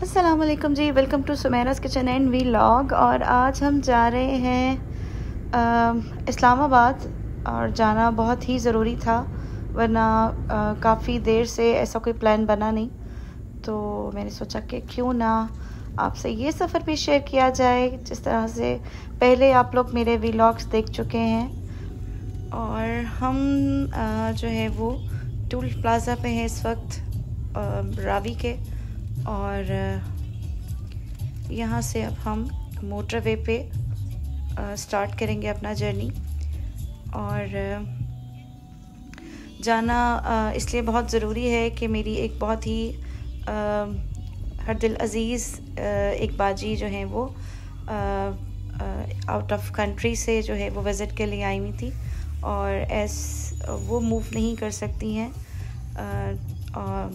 वालेकुम जी welcome to Sumeraj kitchen and vlog और आज हम जा रहे हैं इस्लामाबाद और जाना बहुत ही ज़रूरी था वरना काफ़ी देर से ऐसा कोई प्लान बना नहीं। तो मैंने सोचा कि क्यों ना आपसे ये सफ़र भी शेयर किया जाए जिस तरह से पहले आप लोग मेरे वीलॉग्स देख चुके हैं। और हम आ, जो है वो टूल प्लाज़ा पे हैं इस वक्त रावी के। और यहाँ से अब हम मोटरवे पे स्टार्ट करेंगे अपना जर्नी और जाना इसलिए बहुत ज़रूरी है कि मेरी एक बहुत ही हर दिल अज़ीज़ एक बाजी जो हैं वो आउट ऑफ़ कंट्री से जो है वो विज़िट के लिए आई हुई थी। और एस वो मूव नहीं कर सकती हैं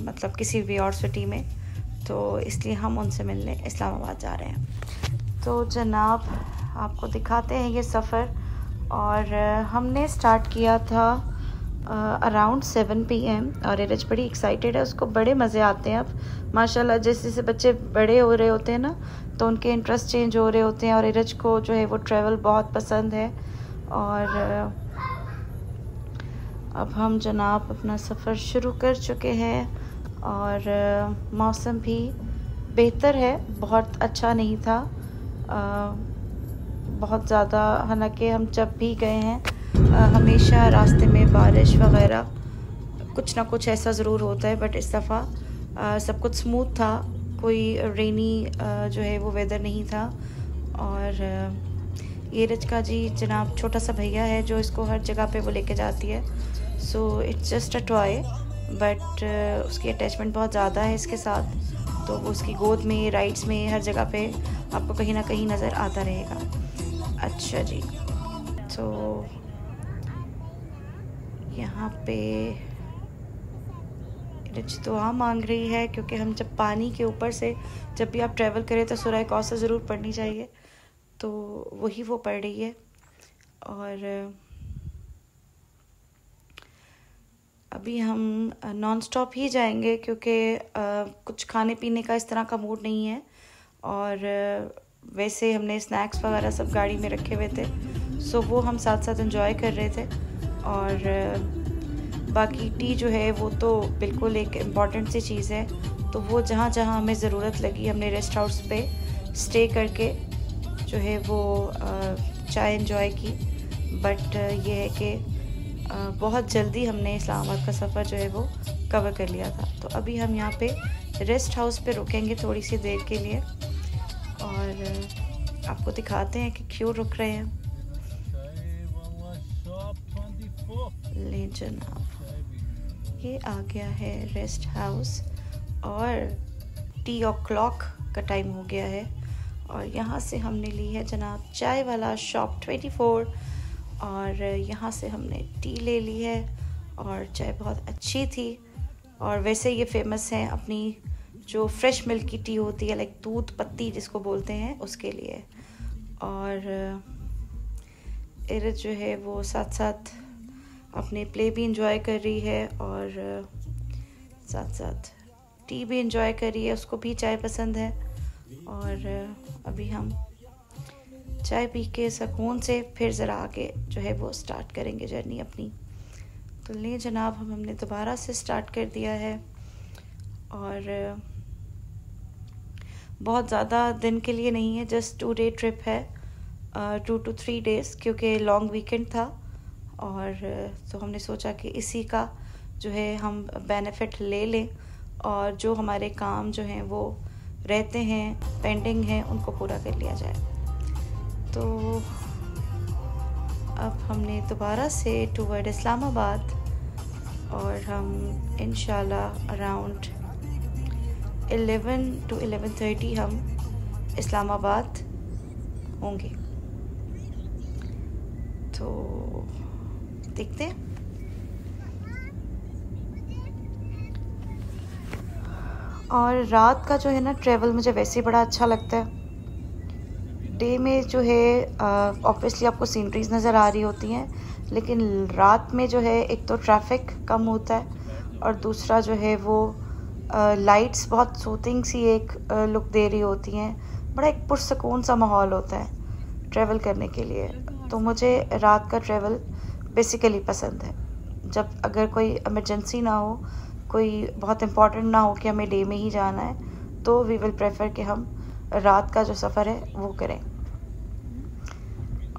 मतलब किसी भी और सिटी में। तो इसलिए हम उनसे मिलने इस्लामाबाद जा रहे हैं। तो जनाब, आपको दिखाते हैं ये सफ़र और हमने स्टार्ट किया था अराउंड सेवन पी एम और एरज बड़ी एक्साइटेड है, उसको बड़े मज़े आते हैं अब। माशाल्लाह, जैसे जैसे बच्चे बड़े हो रहे होते हैं ना तो उनके इंटरेस्ट चेंज हो रहे होते हैं और एरज को जो है वो ट्रैवल बहुत पसंद है। और अब हम जनाब अपना सफ़र शुरू कर चुके हैं। और मौसम भी बेहतर है। बहुत अच्छा नहीं था। आ, बहुत ज़्यादा हालाँकि हम जब भी गए हैं आ, हमेशा रास्ते में बारिश वगैरह कुछ ना कुछ ऐसा ज़रूर होता है बट इस दफ़ा सब कुछ स्मूथ था। कोई रेनी जो है वो वेदर नहीं था। और ये रजका जी जनाब छोटा सा भैया है जो इसको हर जगह पे वो लेके जाती है। So it's just a toy but उसकी अटैचमेंट बहुत ज़्यादा है इसके साथ। तो उसकी गोद में राइट्स में, हर जगह पे आपको कहीं ना कहीं नज़र आता रहेगा। अच्छा जी। तो यहाँ पे दुआ मांग रही है, क्योंकि हम जब पानी के ऊपर से जब भी आप ट्रैवल करें तो सुरह कौसा ज़रूर पढ़नी चाहिए। तो वही वो पढ़ रही है। और अभी हम नॉन स्टॉप ही जाएँगे क्योंकि कुछ खाने पीने का इस तरह का मूड नहीं है। और वैसे हमने स्नैक्स वगैरह सब गाड़ी में रखे हुए थे सो वो हम साथ साथ इंजॉय कर रहे थे। और बाकी टी जो है वो तो बिल्कुल एक इंपॉर्टेंट सी चीज़ है। तो वो जहाँ जहाँ हमें ज़रूरत लगी हमने रेस्ट हाउस पे स्टे करके जो है वो चाय इंजॉय की। बट ये है कि बहुत जल्दी हमने इस्लामाबाद का सफ़र जो है वो कवर कर लिया था। तो अभी हम यहाँ पे रेस्ट हाउस पे रुकेंगे थोड़ी सी देर के लिए और आपको दिखाते हैं कि क्यों रुक रहे हैं। ले जनाब, ये आ गया है रेस्ट हाउस और टी ओ क्लॉक का टाइम हो गया है। और यहाँ से हमने ली है जनाब चाय वाला शॉप ट्वेंटी फोर और यहाँ से हमने टी ले ली है और चाय बहुत अच्छी थी। और वैसे ये फ़ेमस है अपनी जो फ्रेश मिल्क की टी होती है लाइक दूध पत्ती जिसको बोलते हैं, उसके लिए। और इरत जो है वो साथ साथ अपने प्ले भी इंजॉय कर रही है और साथ साथ टी भी इंजॉय कर रही है, उसको भी चाय पसंद है। और अभी हम चाय पी के सुकून से फिर ज़रा आगे जो है वो स्टार्ट करेंगे जर्नी अपनी। तो ले जनाब, हम हमने दोबारा से स्टार्ट कर दिया है और, बहुत ज़्यादा दिन के लिए नहीं है जस्ट टू डे ट्रिप है टू टू थ्री डेज़ क्योंकि लॉन्ग वीकेंड था और तो हमने सोचा कि इसी का जो है हम बेनिफिट ले लें और जो हमारे काम जो हैं वो रहते हैं पेंडिंग हैं, उनको पूरा कर लिया जाए। तो अब हमने दोबारा से टूवर्ड इस्लामाबाद और हम इन अराउंड 11 टू 11:30 हम इस्लामाबाद होंगे। तो देखते हैं। और रात का जो है ना ट्रैवल मुझे वैसे ही बड़ा अच्छा लगता है। डे में जो है ऑब्वियसली आपको सीनरीज नज़र आ रही होती हैं, लेकिन रात में जो है, एक तो ट्रैफ़िक कम होता है और दूसरा जो है वो लाइट्स बहुत सूथिंग सी एक लुक दे रही होती हैं। बड़ा एक पुरसकून सा माहौल होता है ट्रैवल करने के लिए। तो मुझे रात का ट्रैवल बेसिकली पसंद है। जब अगर कोई इमरजेंसी ना हो, कोई बहुत इंपॉर्टेंट ना हो कि हमें डे में ही जाना है तो वी विल प्रेफर कि हम रात का जो सफ़र है, वो करें।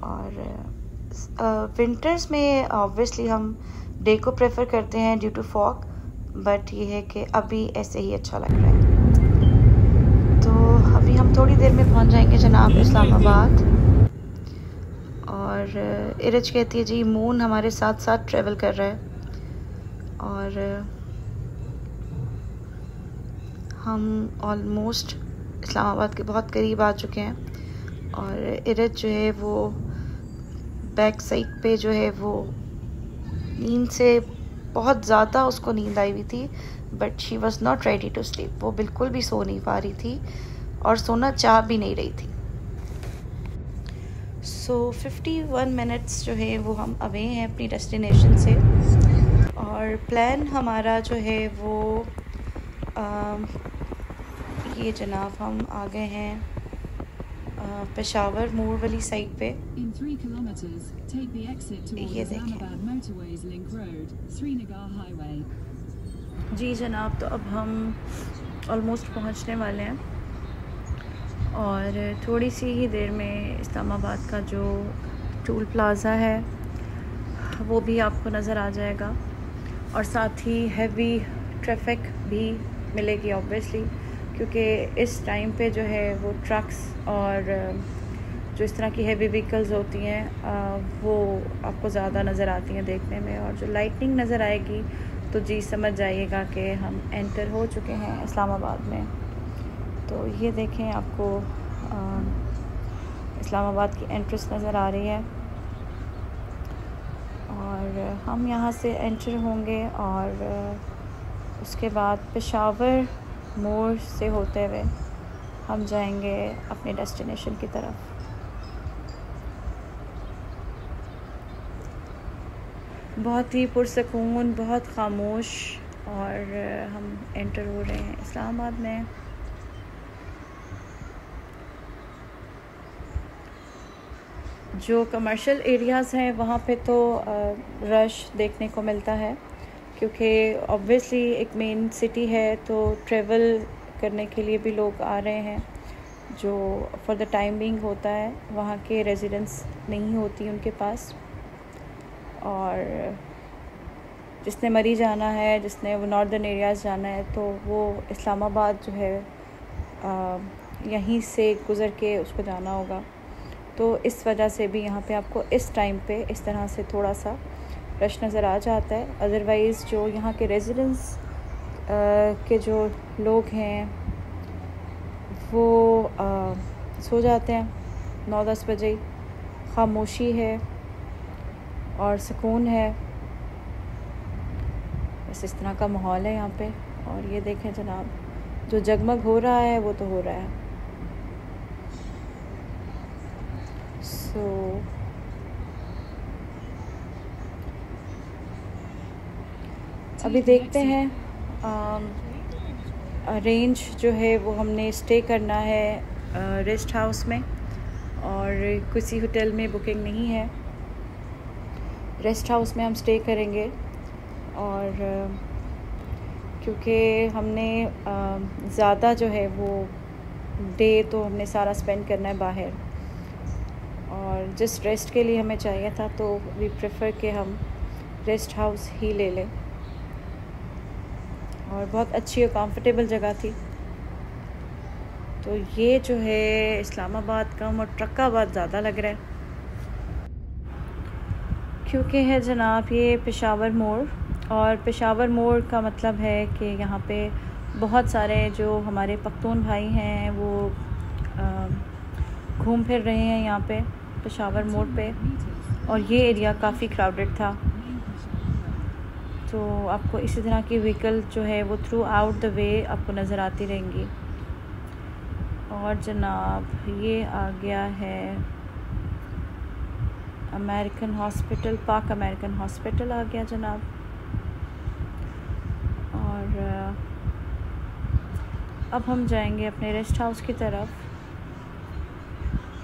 और विंटर्स में ऑब्वियसली हम डे को प्रेफर करते हैं ड्यू टू फॉक बट ये है कि अभी ऐसे ही अच्छा लग रहा है। तो अभी हम थोड़ी देर में पहुँच जाएँगे जनाब इस्लामाबाद। और, इरज कहती है, जी मून हमारे साथ साथ ट्रेवल कर रहा है। और, हम ऑलमोस्ट इस्लामाबाद के बहुत करीब आ चुके हैं। और इरज जो है वो बैक साइड पे जो है वो नींद से बहुत ज़्यादा उसको नींद आई हुई थी but she was not ready to sleep वो बिल्कुल भी सो नहीं पा रही थी और सोना चाह भी नहीं रही थी। सो फिफ्टी वन मिनट्स जो है वो हम अवे हैं अपनी डेस्टिनेशन से और प्लान हमारा जो है वो आ, ये जनाब हम आ गए हैं। पेशावर मोड़ वाली साइड पे। ये देखें। जी जनाब तो अब हम ऑलमोस्ट पहुँचने वाले हैं। और थोड़ी सी ही देर में इस्लामाबाद का जो टूल प्लाज़ा है वो भी आपको नज़र आ जाएगा। और साथ ही हैवी ट्रैफ़िक भी मिलेगी ऑब्वियसली क्योंकि इस टाइम पे जो है वो ट्रक्स और जो इस तरह की हैवी व्हीकल्स होती हैं वो आपको ज़्यादा नज़र आती हैं देखने में और जो लाइटनिंग नज़र आएगी तो जी समझ जाइएगा कि हम एंटर हो चुके हैं इस्लामाबाद में। तो ये देखें आपको इस्लामाबाद की एंट्रेंस नज़र आ रही है। और हम यहाँ से एंटर होंगे और उसके बाद पेशावर मोड़ से होते हुए हम जाएँगे अपने डेस्टिनेशन की तरफ़। बहुत ही पुरसकून, बहुत ख़ामोश और हम एंटर हो रहे हैं इस्लामाबाद में। जो कमर्शियल एरियाज़ हैं, वहाँ पे तो रश देखने को मिलता है। क्योंकि ऑब्वियसली एक मेन सिटी है तो ट्रेवल करने के लिए भी लोग आ रहे हैं। जो फॉर द टाइम बिंग होता है वहाँ के रेजिडेंस नहीं होती उनके पास। और जिसने मरी जाना है जिसने नॉर्दर्न एरियाज़ जाना है तो वो इस्लामाबाद जो है आ, यहीं से गुज़र के उसको जाना होगा। तो इस वजह से भी यहाँ पे आपको इस टाइम पे इस तरह से थोड़ा सा रश नज़र आ जाता है। अदरवाइज़ जो यहाँ के रेजिडेंस के जो लोग हैं वो आ, सो जाते हैं। नौ दस बजे। खामोशी है और सुकून है। बस इस तरह का माहौल है यहाँ पे। और ये देखें जनाब जो जगमग हो रहा है वो तो हो रहा है। सो so, अभी देखते हैं रेंज जो है वो हमने स्टे करना है रेस्ट हाउस में और किसी होटल में बुकिंग नहीं है। रेस्ट हाउस में हम स्टे करेंगे और क्योंकि हमने ज़्यादा जो है वो डे तो हमने सारा स्पेंड करना है बाहर। और जिस रेस्ट के लिए हमें चाहिए था तो वी प्रेफर कि हम रेस्ट हाउस ही ले लें। और बहुत अच्छी और कंफर्टेबल जगह थी। तो ये जो है इस्लामाबाद कम और ट्रक्काबाद ज़्यादा लग रहा है। क्योंकि है जनाब, ये पेशावर मोड़ और पेशावर मोड़ का मतलब है कि यहाँ पे बहुत सारे जो हमारे पख्तून भाई हैं, वो घूम फिर रहे हैं यहाँ पे, पेशावर मोड़ पे। और ये एरिया काफ़ी क्राउडेड था। तो आपको इसी तरह की व्हीकल जो है वो थ्रू आउट द वे आपको नज़र आती रहेंगी। और जनाब, ये आ गया है American hospital Pak American hospital आ गया जनाब। और, अब हम जाएँगे अपने रेस्ट हाउस की तरफ़,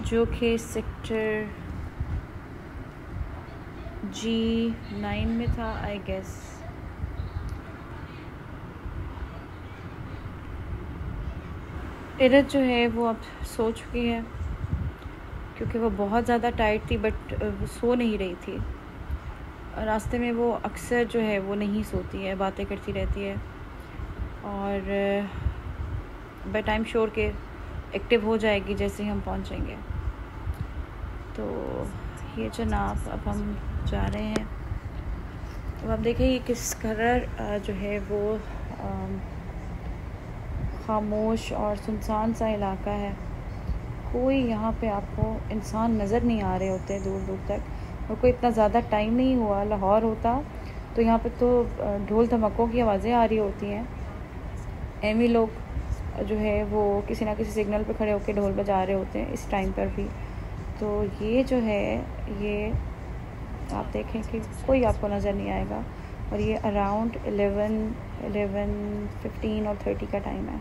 जो कि सेक्टर जी नाइन में था आई गेस इरत जो है वो अब सो चुकी है, क्योंकि वो बहुत ज़्यादा टाइट थी बट वो सो नहीं रही थी। रास्ते में वो अक्सर जो है वो नहीं सोती है, बातें करती रहती है। और बाई टाइम श्योर के एक्टिव हो जाएगी जैसे ही हम पहुँचेंगे। तो ये जनाब, अब हम जा रहे हैं। अब आप देखें ये किस कलर जो है वो ख़ामोश और सुनसान सा इलाका है। कोई यहाँ पे आपको इंसान नज़र नहीं आ रहे होते दूर दूर तक और कोई इतना ज़्यादा टाइम नहीं हुआ, लाहौर होता तो यहाँ पे तो ढोल धमाकों की आवाज़ें आ रही होती हैं। एम लोग जो है वो किसी ना किसी सिग्नल पे खड़े होकर ढोल बजा रहे होते हैं इस टाइम पर भी। तो ये जो है, ये आप देखें कि कोई आपको नज़र नहीं आएगा। और ये अराउंड एलेवन एलेवन फिफ्टीन और थर्टी का टाइम है।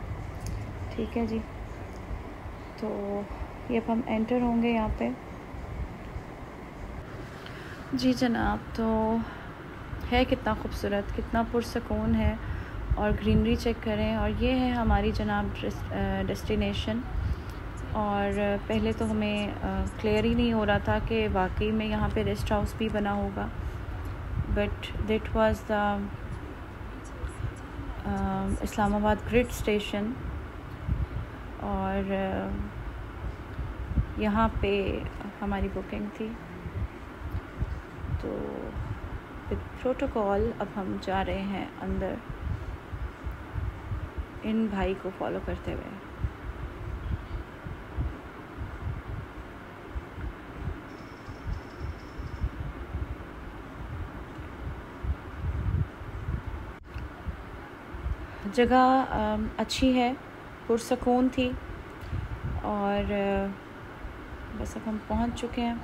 ठीक है जी? तो ये अब हम एंटर होंगे यहाँ पे। जी जनाब तो है कितना खूबसूरत, कितना पुरसकून है और ग्रीनरी चेक करें। और ये है हमारी जनाब डेस्टिनेशन और पहले तो हमें क्लियर ही नहीं हो रहा था कि वाकई में यहाँ पे रेस्ट हाउस भी बना होगा। But that was the Islamabad grid station और यहाँ पे हमारी बुकिंग थी। तो विद प्रोटोकॉल अब हम जा रहे हैं अंदर इन भाई को फॉलो करते हुए। जगह अच्छी है, पुरसकून थी और बस अब हम पहुँच चुके हैं।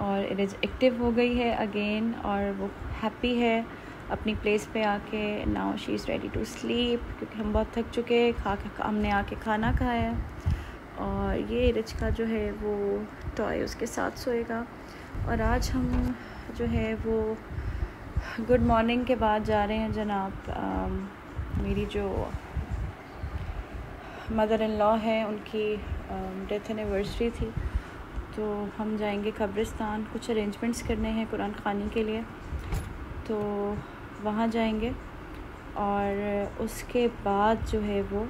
और इट इज़ एक्टिव हो गई है अगेन और वो हैप्पी है अपनी प्लेस पे आके। Now she is ready to sleep क्योंकि हम बहुत थक चुके हैं खा हमने आके खाना खाया और ये रिच का जो है वो टॉय उसके साथ सोएगा। और आज हम जो है वो गुड मॉर्निंग के बाद जा रहे हैं जनाब मेरी जो मदर इन लॉ है, उनकी डेथ एनिवर्सरी थी। तो हम जाएँगे कब्रिस्तान, कुछ अरेंजमेंट्स करने हैं कुरान खानी के लिए। तो वहाँ जाएँगे और उसके बाद जो है वो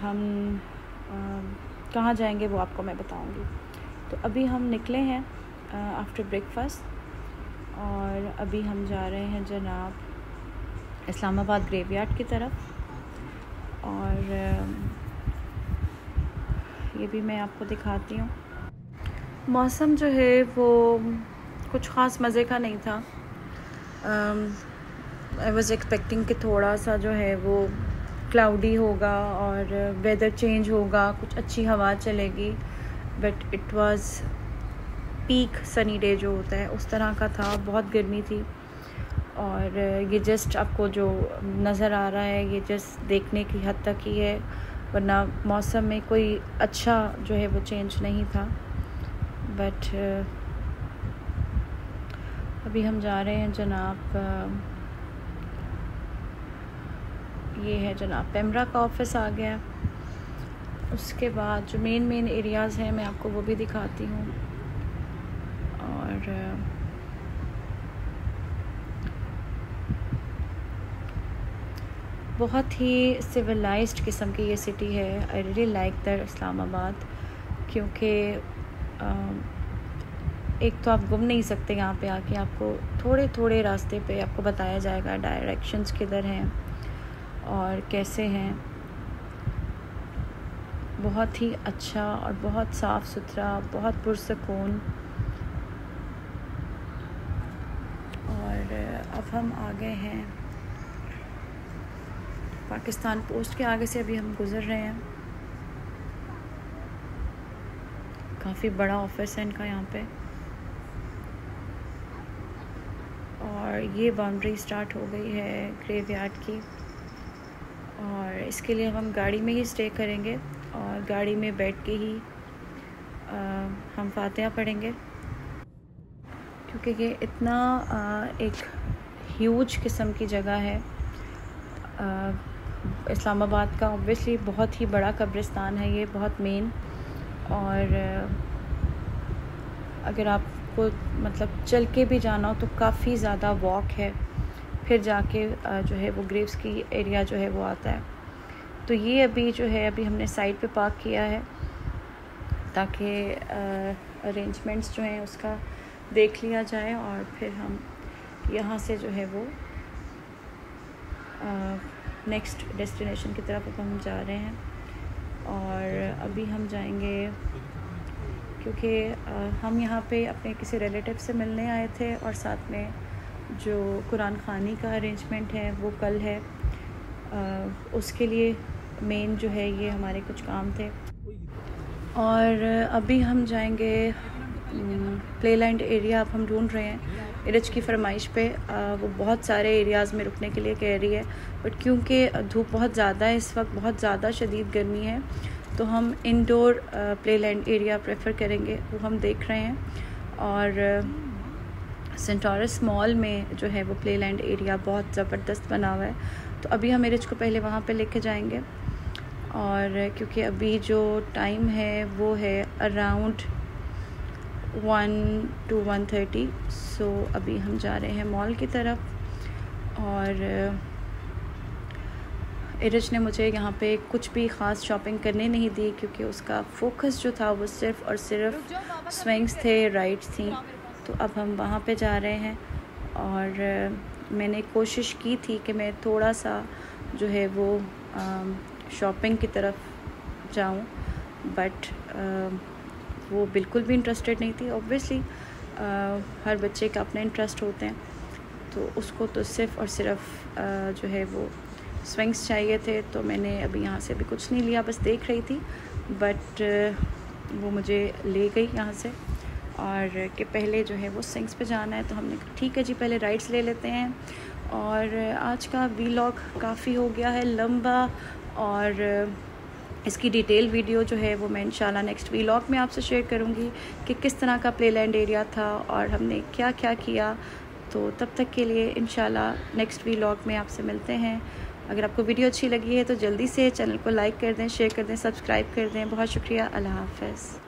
हम कहाँ जाएँगे वो आपको मैं बताऊँगी। तो अभी हम निकले हैं आफ्टर ब्रेकफास्ट और अभी हम जा रहे हैं जनाब इस्लामाबाद ग्रेवयार्ड की तरफ़ और ये भी मैं आपको दिखाती हूँ। मौसम जो है वो कुछ ख़ास मज़े का नहीं था। आई वॉज़ एक्सपेक्टिंग कि थोड़ा सा जो है वो क्लाउडी होगा और वेदर चेंज होगा, कुछ अच्छी हवा चलेगी but it was peak sunny day जो होता है, उस तरह का था, बहुत गर्मी थी। और ये जस्ट आपको जो नज़र आ रहा है, ये जस्ट देखने की हद तक ही है, वरना मौसम में कोई अच्छा जो है वो चेंज नहीं था। बट अभी हम जा रहे हैं जनाब ये है जनाब, पेमरा का ऑफ़िस आ गया। उसके बाद जो मेन मेन एरियाज़ हैं, मैं आपको वो भी दिखाती हूँ। और बहुत ही सिविलाइज्ड किस्म की ये सिटी है। I really like that Islamabad, क्योंकि एक तो आप घूम नहीं सकते यहाँ पे आके, आपको थोड़े थोड़े रास्ते पे आपको बताया जाएगा डायरेक्शंस किधर हैं। और कैसे हैं। बहुत ही अच्छा और बहुत साफ़ सुथरा, बहुत पुरसकून। और अब हम आ गए हैं। पाकिस्तान पोस्ट के आगे से अभी हम गुज़र रहे हैं। काफ़ी बड़ा ऑफ़िस है इनका यहाँ पे। और ये बाउंड्री स्टार्ट हो गई है ग्रेवयार्ड की। और इसके लिए हम गाड़ी में ही स्टे करेंगे और गाड़ी में बैठ के ही आ, हम फातिहा पढ़ेंगे। क्योंकि ये इतना आ, एक ह्यूज किस्म की जगह है। इस्लामाबाद का ऑब्वियसली बहुत ही बड़ा कब्रिस्तान है ये बहुत मेन और अगर आपको मतलब चल के भी जाना हो तो काफ़ी ज़्यादा वॉक है। फिर जाके जो है वो ग्रेव्स की एरिया जो है वो आता है। तो ये अभी जो है, अभी हमने साइड पे पार्क किया है, ताकि अरेंजमेंट्स जो हैं उसका देख लिया जाए और फिर हम यहाँ से जो है वो नेक्स्ट डेस्टिनेशन की तरफ़ अब हम जा रहे हैं। और अभी हम जाएँगे क्योंकि हम यहाँ पे अपने किसी रिलेटिव से मिलने आए थे और साथ में जो कुरान खानी का अरेंजमेंट है वो कल है। आ, उसके लिए मेन जो है ये हमारे कुछ काम थे। और अभी हम जाएँगे प्ले लैंड एरिया अब हम ढूंढ रहे हैं। इरज की फरमाइश पे आ, वो बहुत सारे एरियाज़ में रुकने के लिए कह रही है। बट क्योंकि धूप बहुत ज़्यादा है इस वक्त बहुत ज़्यादा शदीद गर्मी है तो हम indoor play land area prefer करेंगे वो हम देख रहे हैं। और सेंटोरस मॉल में जो है वो प्ले लैंड एरिया बहुत ज़बरदस्त बना हुआ है। तो अभी हम मेरिज को पहले वहाँ पे लेके जाएँगे। और क्योंकि अभी जो टाइम है वो है around one two one thirty so अभी हम जा रहे हैं मॉल की तरफ़। और इरज ने मुझे यहाँ पे कुछ भी ख़ास शॉपिंग करने नहीं दी क्योंकि उसका फोकस जो था वो सिर्फ़ और सिर्फ़ स्विंग्स थे राइड्स थी। तो अब हम वहाँ पे जा रहे हैं और मैंने कोशिश की थी कि मैं थोड़ा सा जो है वो शॉपिंग की तरफ़ जाऊँ, बट वो बिल्कुल भी इंटरेस्टेड नहीं थी। ऑब्वियसली हर बच्चे का अपने इंटरेस्ट होते हैं तो उसको तो सिर्फ़ और सिर्फ़ जो है वो स्विंग्स चाहिए थे तो मैंने अभी यहाँ से अभी कुछ नहीं लिया, बस देख रही थी, बट वो मुझे ले गई यहाँ से। और कि पहले जो है वो स्विंग्स पे जाना है तो हमने ठीक है जी, पहले राइड्स ले लेते हैं। और आज का वीलॉग काफ़ी हो गया है लंबा और इसकी डिटेल वीडियो जो है वो मैं इंशाल्लाह नेक्स्ट वीलॉग में आपसे शेयर करूँगी कि किस तरह का प्ले लैंड एरिया था और हमने क्या क्या। किया तो तब तक के लिए इंशाल्लाह नेक्स्ट वीलॉग में आपसे मिलते हैं। अगर आपको वीडियो अच्छी लगी है तो जल्दी से चैनल को लाइक कर दें शेयर कर दें सब्सक्राइब कर दें। बहुत शुक्रिया, अल्लाह हाफ़